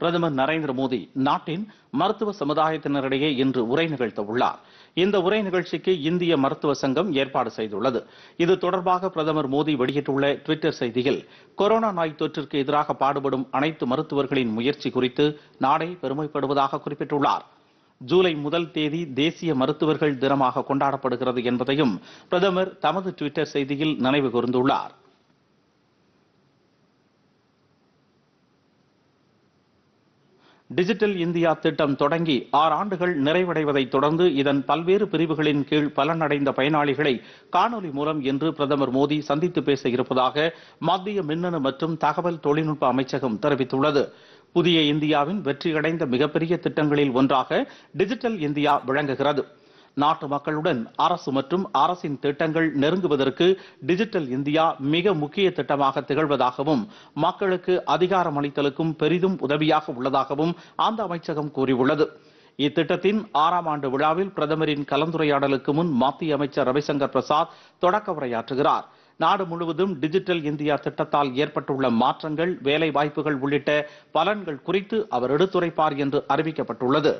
பிரதமர் நரேந்திர மோடி நாட்டின் மருத்துவ சமுதாயத்தினரிடையே இன்று உரை நிகழ்த்த உள்ளார் இந்த உரை நிகழ்ச்சிக்கு இந்திய மருத்துவ சங்கம் ஏற்பாடு செய்துள்ளது. இது தொடர்பாக பிரதமர் மோடி வெளியிட்டுள்ள டுவிட்டர் செய்தியில் கொரோனா நோய் தொற்றிற்கு எதிராக பாடுபடும் அனைத்து மருத்துவர்களின் முயற்சி குறித்து நாடே பெருமைப்படுவதாக குறிப்பிட்டுள்ளார். ஜூலை முதல் தேதி தேசிய மருத்துவர்கள் தினமாக கொண்டாடப்படுகிறது என்பதையும் பிரதமர் தமது டுவிட்டர் செய்தியில் நினைவு கூர்ந்துள்ளார். டிஜிட்டல் இந்தியா திட்டம் தொடங்கி ஆறு ஆண்டுகள் நிறைவடைவதை தொடர்ந்து இதன் பல்வேறு பிரிவுகளின் கீழ் பலனடைந்த பயனாளிகளை காணொலி மூலம் இன்று பிரதமர் மோடி சந்தித்து பேச இருப்பதாக மத்திய மின்னணு மற்றும் தகவல் தொழில்நுட்ப அமைச்சகம் தெரிவித்துள்ளது. புதிய இந்தியாவின் வெற்றியடைந்த மிகப்பெரிய திட்டங்களில் ஒன்றாக டிஜிட்டல் இந்தியா விளங்குகிறது. நாட்டு மக்களுடன் அரசு மற்றும் அரசின் திட்டங்கள் நெருங்குவதற்கு டிஜிட்டல் இந்தியா மிக முக்கிய திட்டமாக திகழ்வதாகவும் மக்களுக்கு அதிகாரமளித்தலுக்கும் பெரிதும் உதவியாக உள்ளதாகவும் அந்த அமைச்சகம் கூறியுள்ளது. இத்திட்டத்தின் ஆறாம் ஆண்டு விழாவில் பிரதமரின் கலந்துரையாடலுக்கு முன் மத்திய அமைச்சர் ரவிசங்கர் பிரசாத் தொடக்க உரையாற்றுகிறார். நாடு முழுவதும் டிஜிட்டல் இந்தியா திட்டத்தால் ஏற்பட்டுள்ள மாற்றங்கள் வேலை வாய்ப்புகள் உள்ளிட்ட பலன்கள் குறித்து அவர் எடுத்துரைப்பார் என்று அறிவிக்கப்பட்டுள்ளது.